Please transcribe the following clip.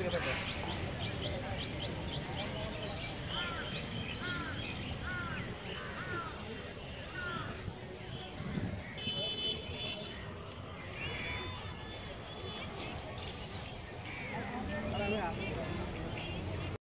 দিকে থাকে